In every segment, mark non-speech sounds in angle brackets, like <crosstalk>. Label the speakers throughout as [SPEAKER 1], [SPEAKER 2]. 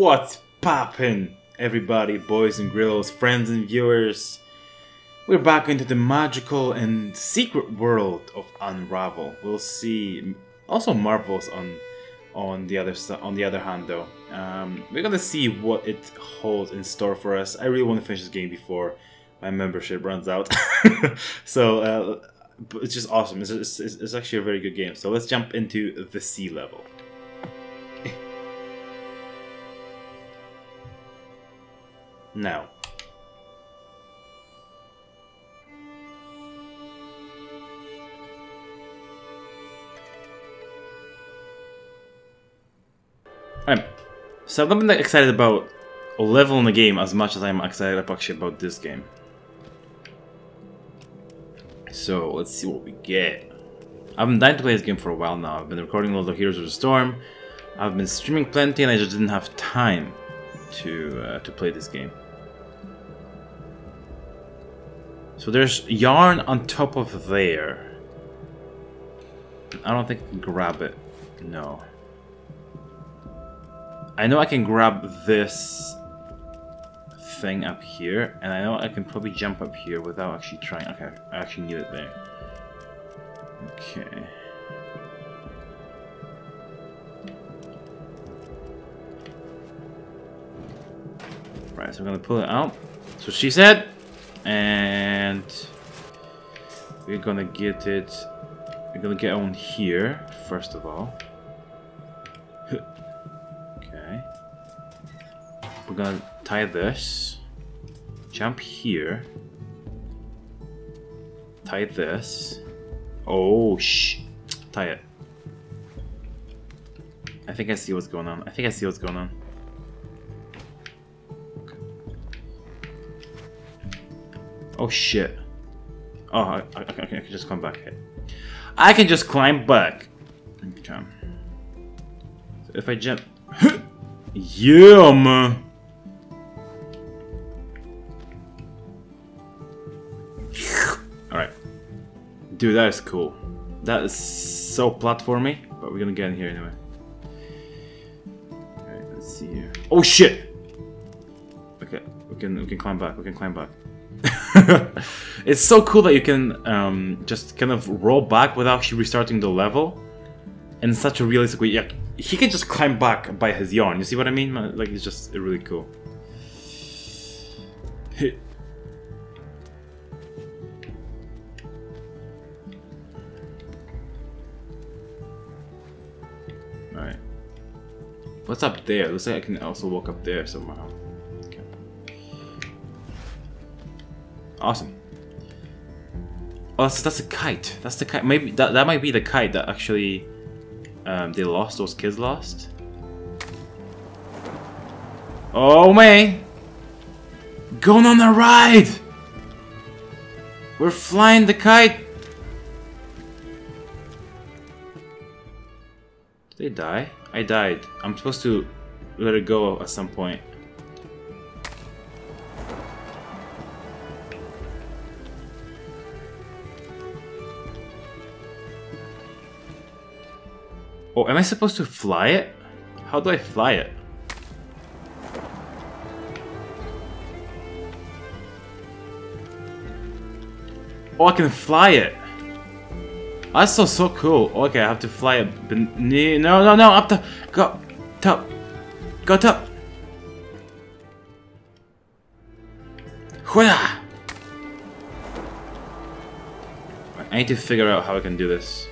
[SPEAKER 1] What's poppin', everybody, boys and girls, friends and viewers? We're back into the magical and secret world of Unravel. We'll see also marvels on on the other on the other hand though. Um, we're gonna see what it holds in store for us. I really want to finish this game before my membership runs out. <laughs> so uh, it's just awesome. It's, it's, it's actually a very good game. So let's jump into the sea level. Now. I'm so I'm not that excited about a level in the game as much as I'm excited actually about this game. So let's see what we get. I've been dying to play this game for a while now. I've been recording loads of Heroes of the Storm. I've been streaming plenty and I just didn't have time to uh, to play this game. So there's yarn on top of there. I don't think I can grab it. No. I know I can grab this thing up here, and I know I can probably jump up here without actually trying. Okay, I actually need it there. Okay. Right, so I'm gonna pull it out. So she said, and we're gonna get it. We're gonna get on here first of all. <laughs> Okay. We're gonna tie this. Jump here. Tie this. Oh, shh. Tie it. I think I see what's going on. I think I see what's going on. Oh shit. Oh, I, I, I, can just climb back here. I can just climb back. Okay. So if I jump... <laughs> yeah, man! Alright. Dude, that is cool. That is so platformy, but we're gonna get in here anyway. Alright, let's see here. Oh shit! Okay, we can we can climb back, we can climb back. <laughs> <laughs> it's so cool that you can um, just kind of roll back without actually restarting the level in such a realistic way. Yeah, he can just climb back by his yarn. You see what I mean? Like it's just really cool. Alright. What's up there? Looks like I can also walk up there somehow. Awesome. Oh, that's, that's a kite. That's the kite. Maybe that, that might be the kite that actually um, they lost, those kids lost. Oh, May! Going on a ride! We're flying the kite! Did they die? I died. I'm supposed to let it go at some point. Oh, am I supposed to fly it? How do I fly it? Oh, I can fly it. That's so, so cool. Okay, I have to fly it. Beneath. No, no, no, up the... Go. Top. Go top. I need to figure out how I can do this.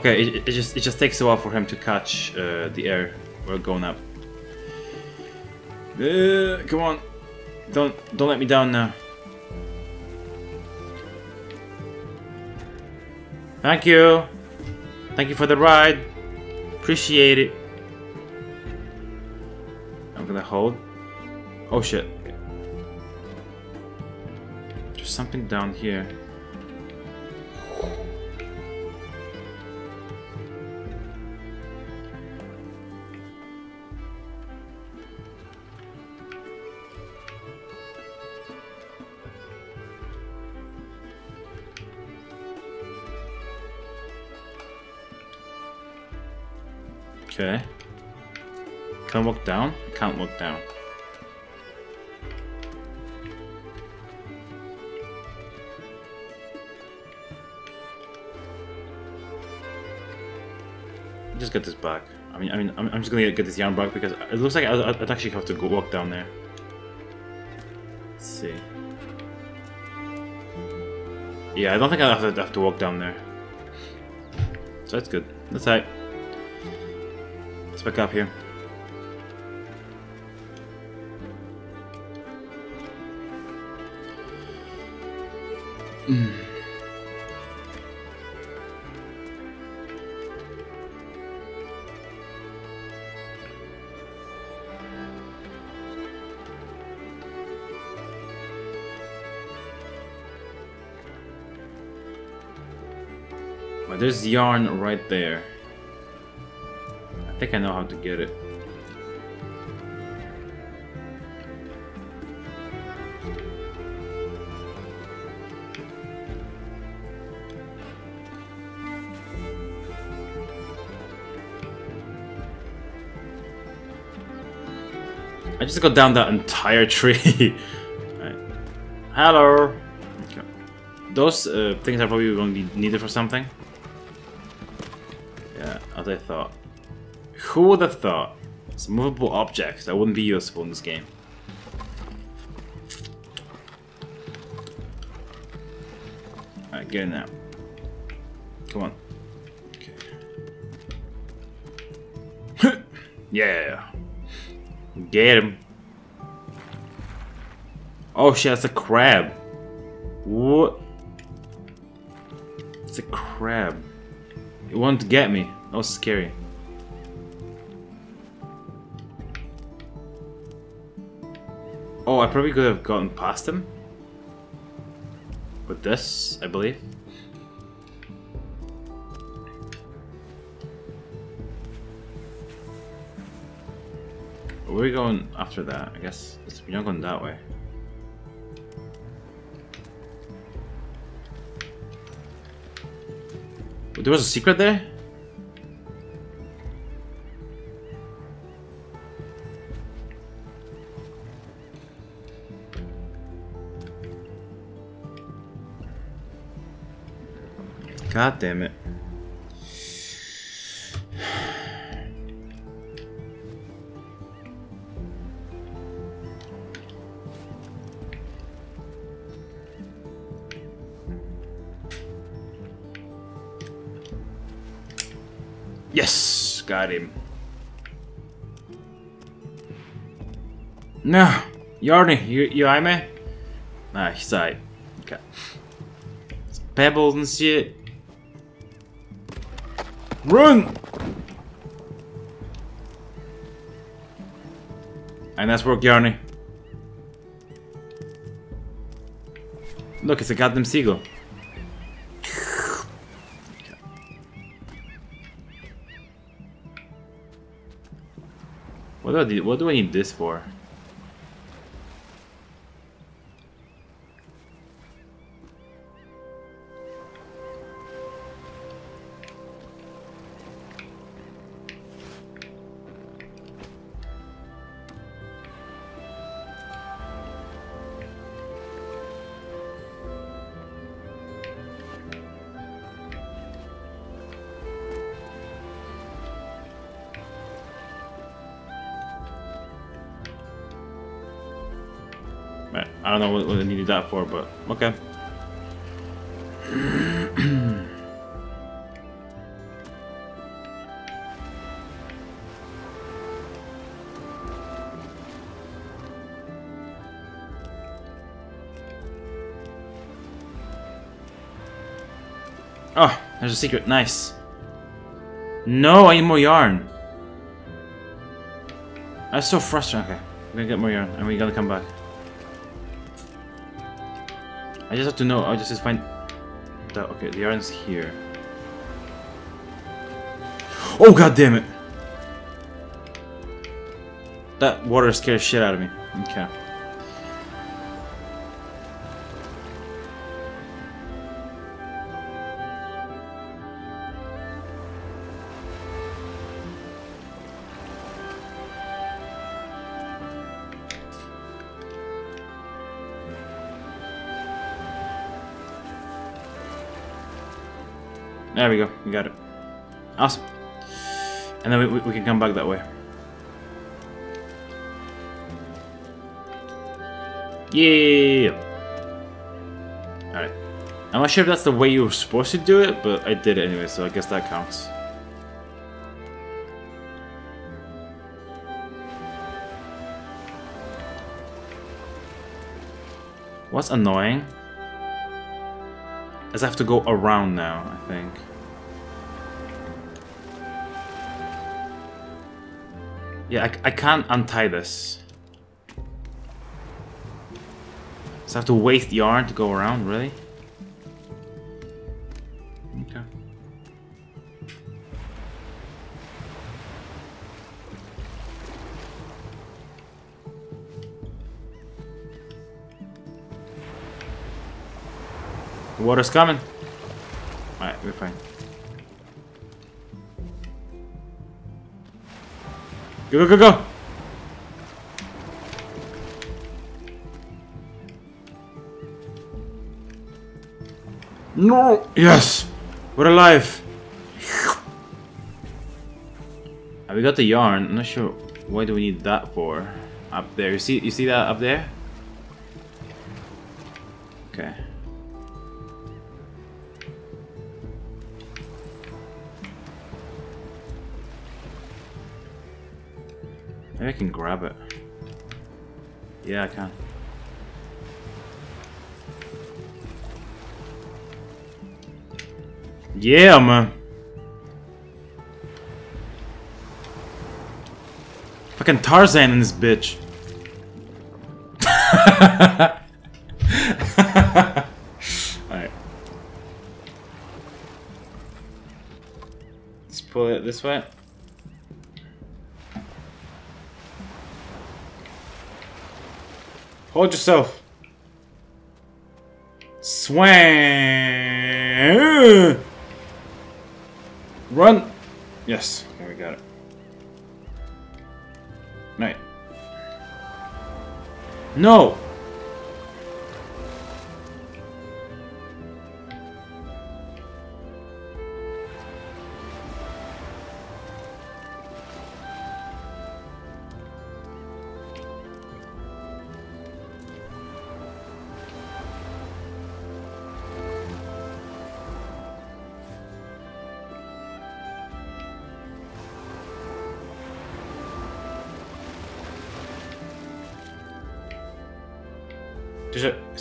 [SPEAKER 1] Okay, it, it, just it just takes a while for him to catch uh, the air. We're going up. Uh, come on, don't don't let me down now. Thank you, thank you for the ride. Appreciate it. I'm gonna hold. Oh shit. There's something down here. Okay. Can I walk down? I can't walk down. Just get this back. I mean, I mean, I'm, just gonna get this yarn back because it looks like I'd, I'd actually have to go walk down there. Let's see. Yeah, I don't think I have to, have to walk down there. So that's good. That's right. Let's pick up here. Mm. Well, there's yarn right there. I think I know how to get it. I just got down that entire tree. <laughs> Hello. Okay. Those uh, things are probably going to be needed for something. Who would have thought? It's a movable object that wouldn't be useful in this game. Alright, get in now. Come on. Okay. <laughs> yeah. Get him. Oh shit, that's a crab. What? It's a crab. It wanted to get me. That was scary. I probably could have gotten past him. With this, I believe. Where are we going after that? I guess we're not going that way. There was a secret there? God damn it. Yes, got him. No, Yarny, you you eye me? Nah, he's alright. Okay. Pebbles and shit. Run! And that's work, Yarny. Look, it's a goddamn seagull. What do I do, what do I need this for? I don't know what, what I needed that for, but okay. oh, there's a secret. Nice. No, I need more yarn. That's so frustrating. Okay, we're gonna get more yarn, and we gotta come back. I just have to know. I just have to find. The, okay, the iron's here. Oh god damn it! That water scares shit out of me. Okay. There we go. We got it. Awesome. And then we, we, we can come back that way. Yeah. Alright. I'm not sure if that's the way you were supposed to do it, but I did it anyway, so I guess that counts. What's annoying is I have to go around now, I think. Yeah, I, I can't untie this. So I have to waste yarn to go around, really? Okay. The water's coming. Alright, we're fine. Go, go, go, go! No! Yes! We're alive! Uh, we got the yarn. I'm not sure why do we need that for. Up there. You see you see that up there? Yeah, I can. Yeah, man. Fucking Tarzan in this bitch. <laughs> Alright. Let's pull it this way. Hold yourself. Swang. Run. Yes, there we got it. Night. No.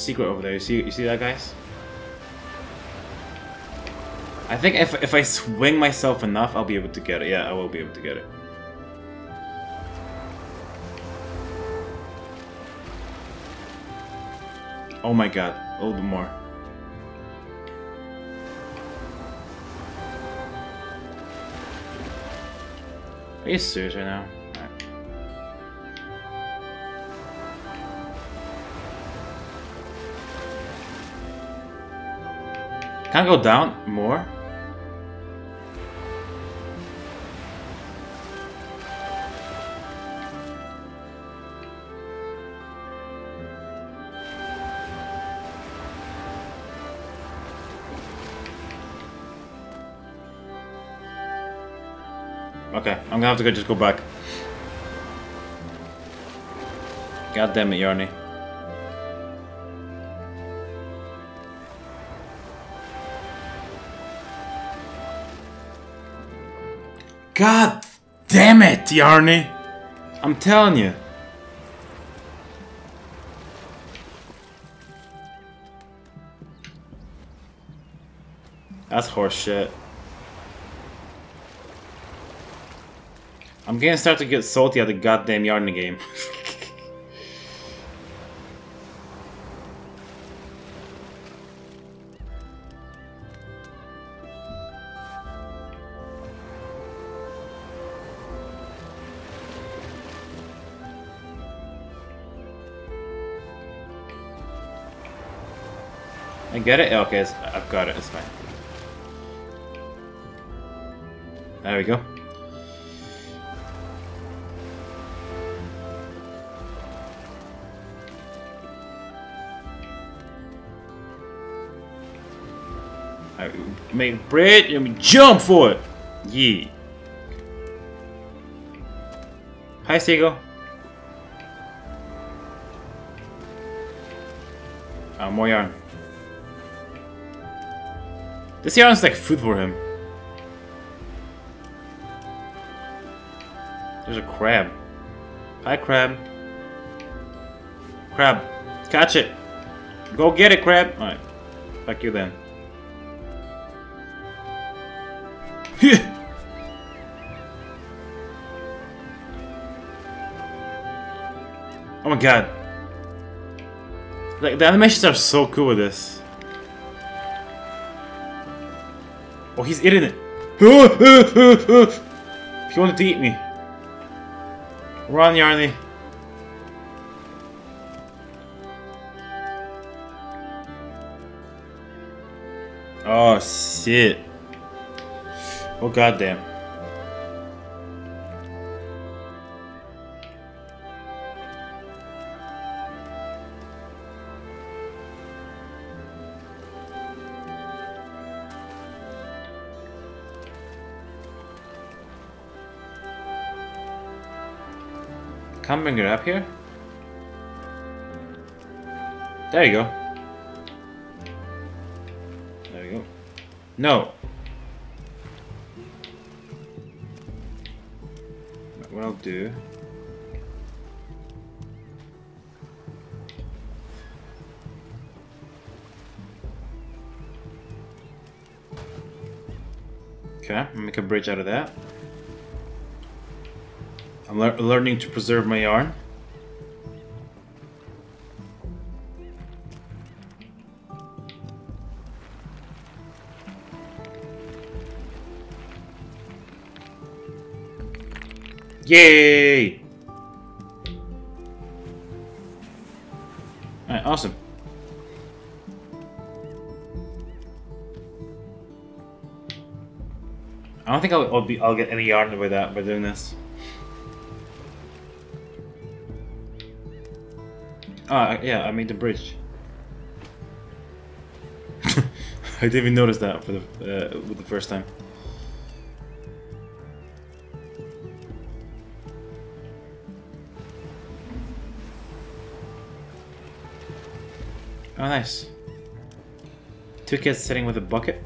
[SPEAKER 1] Secret over there. You see, you see that, guys? I think if if I swing myself enough, I'll be able to get it. Yeah, I will be able to get it. Oh my god, a little bit more. Are you serious right now? Can I go down more? Okay, I'm gonna have to go just go back. God damn it, Yarny. God damn it, Yarny! I'm telling you. That's horseshit. I'm gonna start to get salty at the goddamn Yarny game. <laughs> I get it? Okay, I've got it, it's fine. There we go. I make bread and we jump for it. Yeah. Hi, Seagull. Uh, more yarn. This yarn like food for him. There's a crab. Hi, crab. Crab. Catch it. Go get it, crab. Alright. Fuck you then. <laughs> oh my god. Like, the animations are so cool with this. Oh, he's eating it. he wanted to eat me. Run, Yarny. Oh, shit. Oh, goddamn. Can't bring it up here? There you go. There you go. No. What I'll do... Okay, make a bridge out of that. I'm le learning to preserve my yarn. Yay! Alright, awesome. I don't think I'll, I'll, be I'll get any yarn with that by doing this. Ah, yeah, I made the bridge. <laughs> I didn't even notice that for the uh, the first time. Oh, nice. Two kids sitting with a bucket.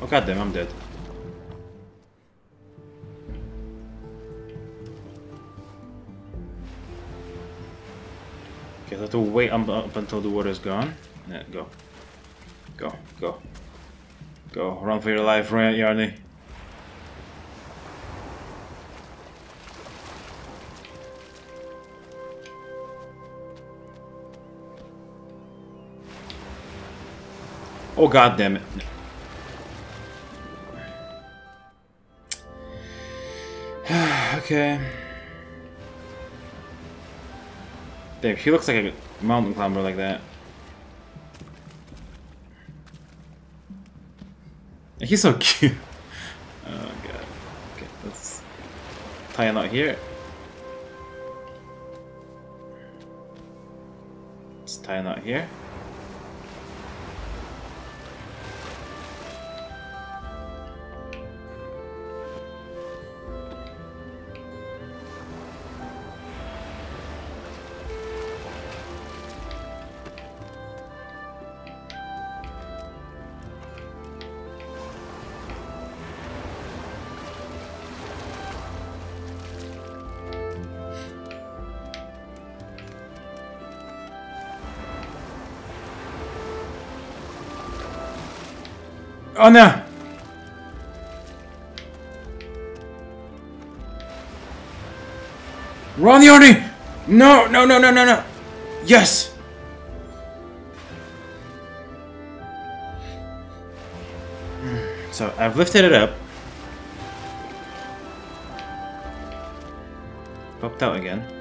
[SPEAKER 1] Oh god damn, I'm dead. Have to wait up until the water is gone. Yeah, go. Go, go. Go, run for your life, Yarny. Oh god damn it. <sighs> okay. Damn, he looks like a mountain climber like that. He's so <laughs> cute. Oh god. Okay, let's tie a knot here. Let's tie a knot here. Oh no! Run, Yarny! No, no, no, no, no, no! Yes! So I've lifted it up. Popped out again.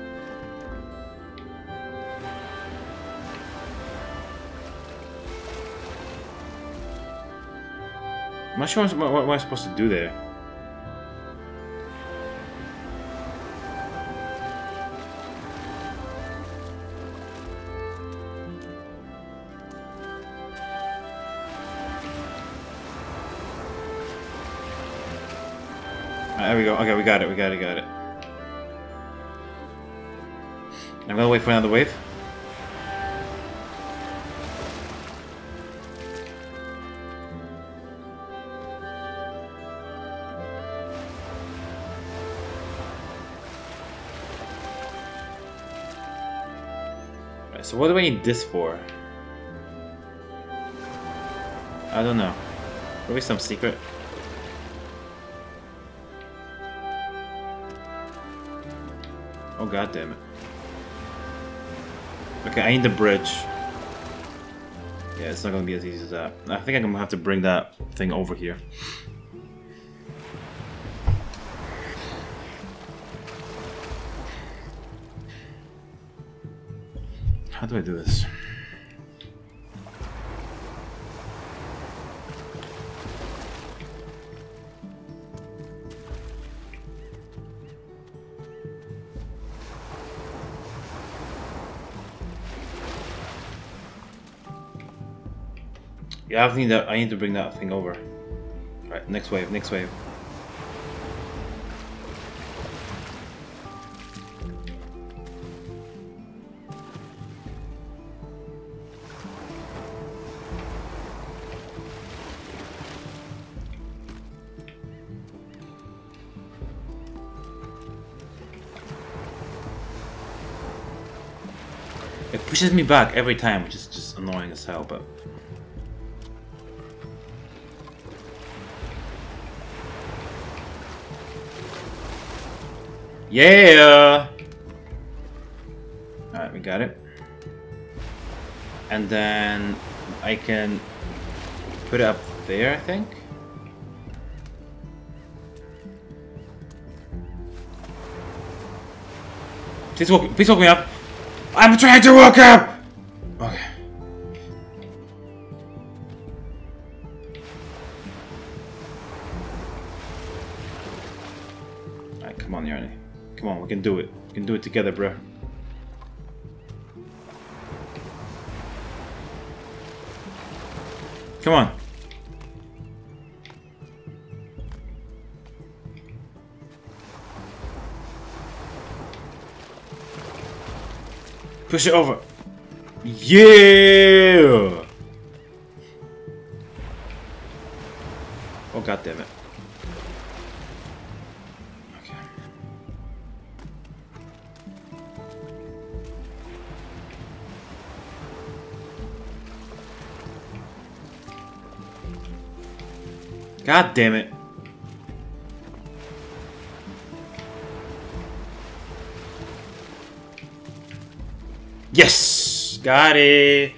[SPEAKER 1] I'm not sure what, what, what am supposed to do there. there we go. Okay, we got it, we got it, got it. I'm gonna wait for another wave. So what do I need this for? I don't know. Maybe some secret. Oh god damn it. Okay, I need the bridge. Yeah, it's not gonna be as easy as that. I think I'm gonna have to bring that thing over here. Do I do this? Yeah, I think that I need to bring that thing over. Alright, next wave, next wave. Pushes me back every time, which is just annoying as hell, but... Yeah! Alright, we got it. And then I can put it up there, I think. Please walk, please walk me up. I'm trying to walk up! Okay. Alright, come on, Yarny. Come on, we can do it. We can do it together, bro. Come on. Push it over. Yeah! Oh god damn it. God damn it. Got it!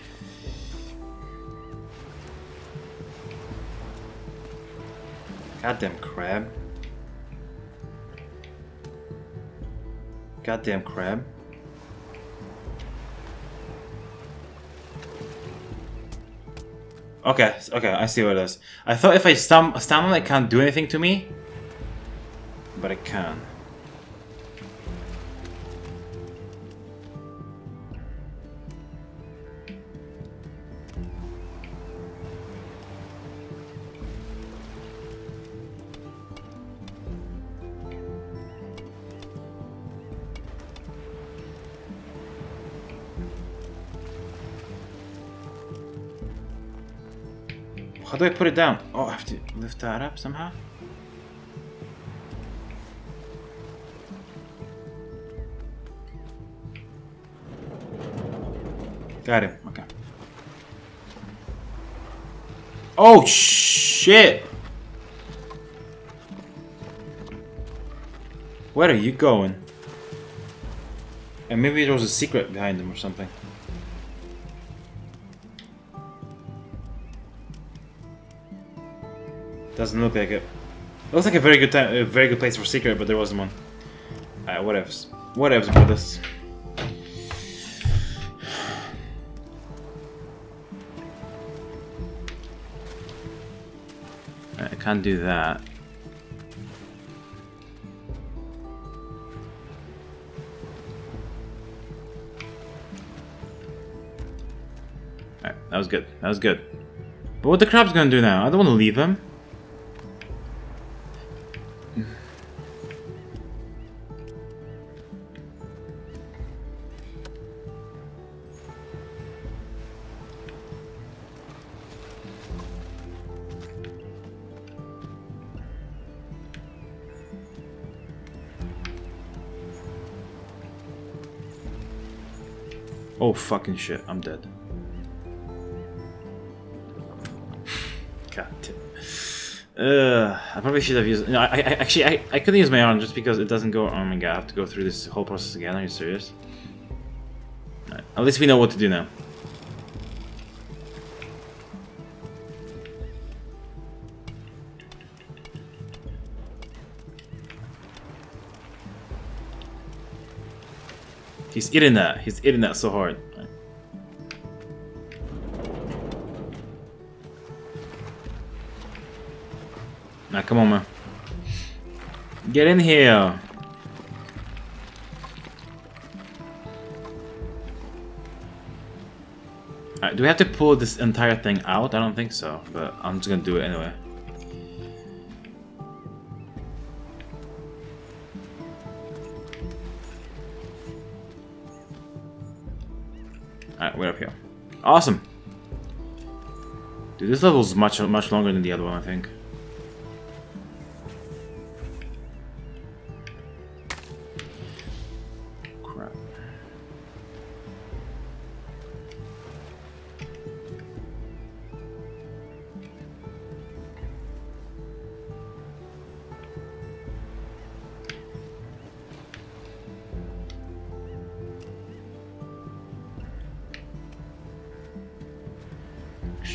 [SPEAKER 1] Goddamn crab. Goddamn crab. Okay, okay, I see what it is. I thought if I stand on it, it can't do anything to me. But it can. How do I put it down? Oh, I have to lift that up somehow? Got him. Okay. Oh, shit! Where are you going? And maybe there was a secret behind him or something. Doesn't look like it. Looks like a very good time, a very good place for secret, but there wasn't one. Alright, whatevs. Whatevs about this. I can't do that. Alright, that was good. That was good. But what the crab's gonna do now? I don't want to leave him. Fucking shit, I'm dead. God damn. Uh, I probably should have used. No, I, I actually I, I couldn't use my arm just because it doesn't go. Oh my god, I have to go through this whole process again. Are you serious? Right, at least we know what to do now. He's eating that. He's eating that so hard. Now, come on, man. Get in here. Do we have to pull this entire thing out? I don't think so, but I'm just gonna do it anyway. Alright, we're up here. Awesome! Dude, this level's much much longer than the other one, I think.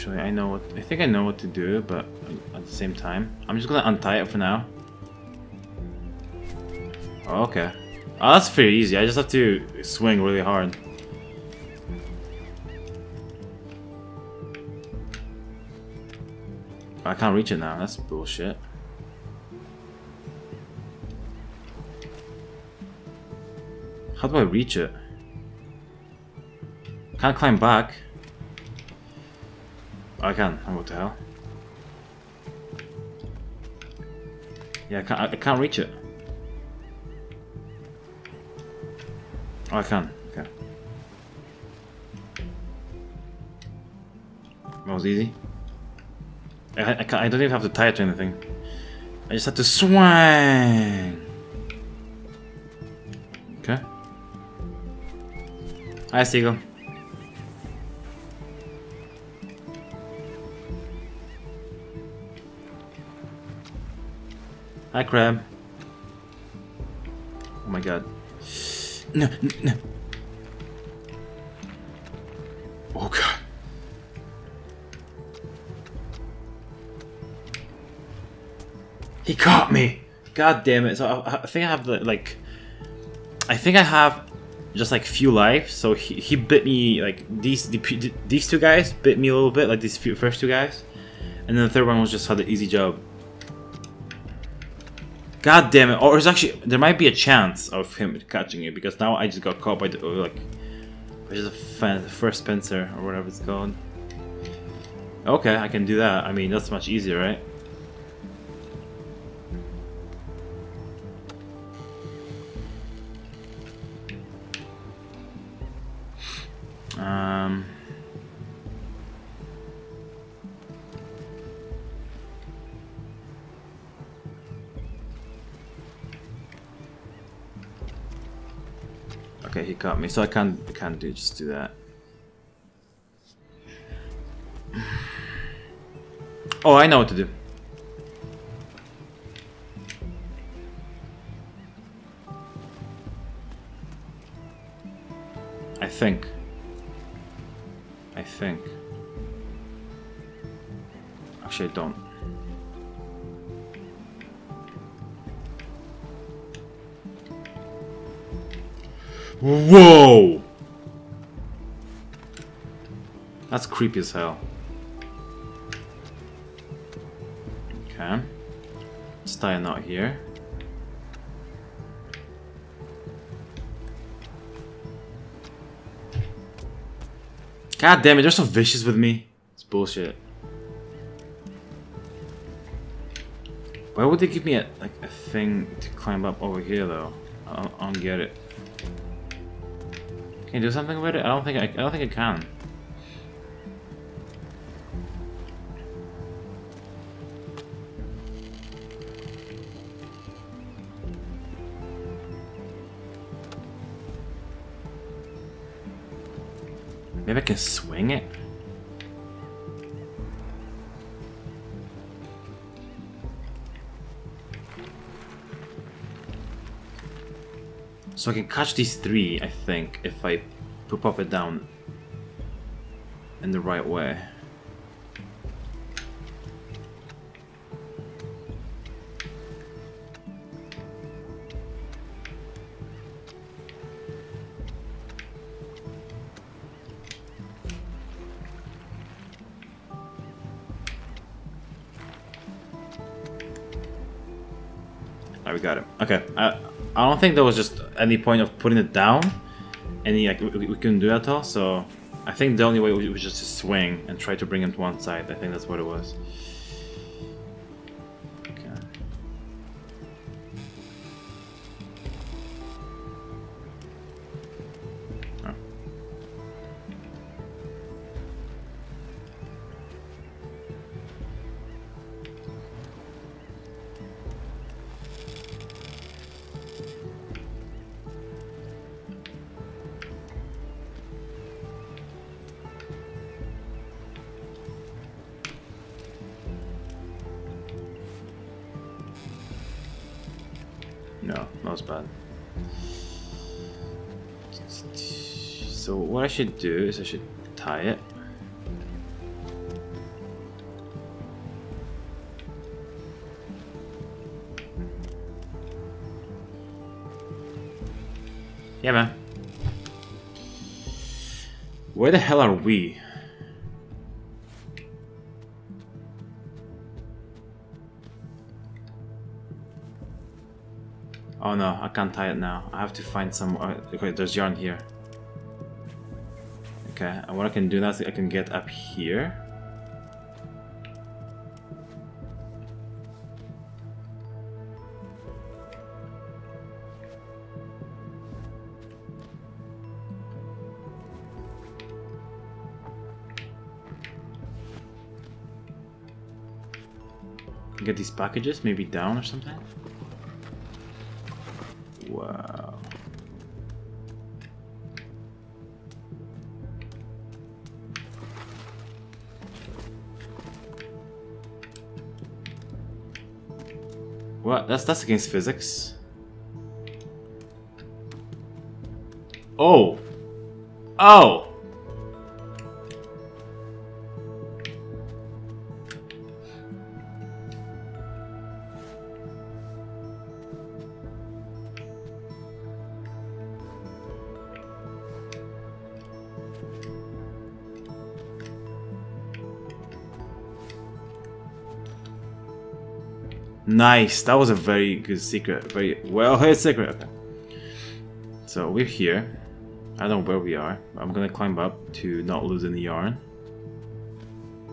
[SPEAKER 1] Actually, I know what I think I know what to do, but at the same time, I'm just gonna untie it for now. Oh, okay. Oh, that's pretty easy. I just have to swing really hard. I can't reach it now. That's bullshit. How do I reach it? Can't climb back. I can. Oh, what the hell? Yeah, I can't, I can't reach it. Oh, I can. Okay. That was easy. I, I, I don't even have to tie it to anything. I just have to swing. Okay. Hi, Seagull. Hi, Crab. Oh my god. No, no. Oh god. He caught me! God damn it. So I, I think I have the, like... I think I have just like few lives, so he, he bit me, like, these the, these two guys bit me a little bit, like these few, first two guys. And then the third one was just had an easy job. God damn it! Or it's actually there might be a chance of him catching it because now I just got caught by the like, which is a first pincer or whatever it's called. Okay, I can do that. I mean that's much easier, right? Okay, he caught me, so I can't I can't do just do that. Oh, I know what to do. I think. I think. Actually, I don't. Whoa! That's creepy as hell. Okay. Let's tie a knot here. God damn it, they're so vicious with me. It's bullshit. Why would they give me a like a thing to climb up over here though? I don't, I don't get it. Can you do something about it? I don't think I, I don't think I can. Maybe I can swing it? So I can catch these three, I think, if I pop it down in the right way. we got it. Okay, I, I don't think there was just any point of putting it down. Any like we, we couldn't do at all. So I think the only way was just to swing and try to bring him to one side. I think that's what it was. Not bad. So what I should do is I should tie it. Yeah, man. Where the hell are we? Can't tie it now. I have to find some... Uh, okay, there's yarn here. Okay, and what I can do now is I can get up here. Get these packages, maybe down or something? Wow. What? That's that's against physics. Oh. Oh. Nice. That was a very good secret. Very well hid secret. Okay. So we're here. I don't know where we are. I'm gonna climb up to not lose any yarn.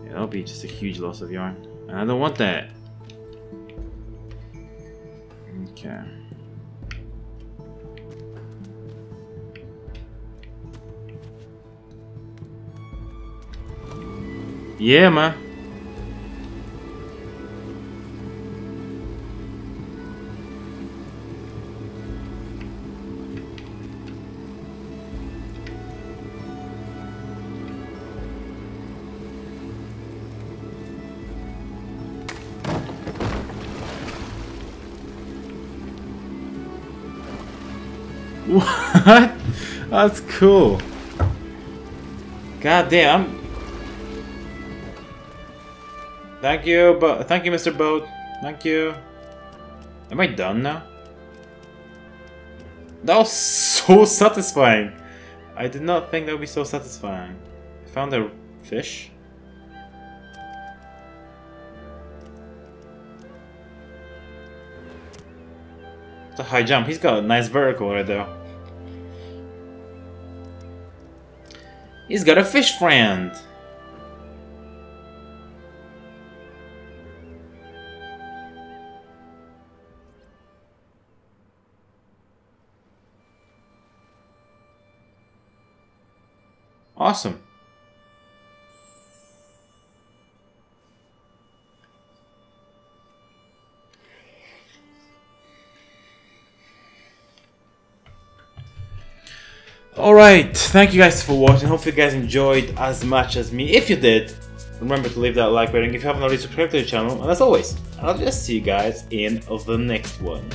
[SPEAKER 1] Yeah, that'll be just a huge loss of yarn. And I don't want that. Okay. Yeah, man. What? That's cool. God damn. Thank you, but thank you, Mr. Boat. Thank you. Am I done now? That was so <laughs> satisfying. I did not think that would be so satisfying. I found a fish. It's a high jump. He's got a nice vertical right there. He's got a fish friend! Awesome. Alright, thank you guys for watching. Hope you guys enjoyed as much as me. If you did, remember to leave that like rating if you haven't already subscribed to the channel. And as always, I'll just see you guys in the next one.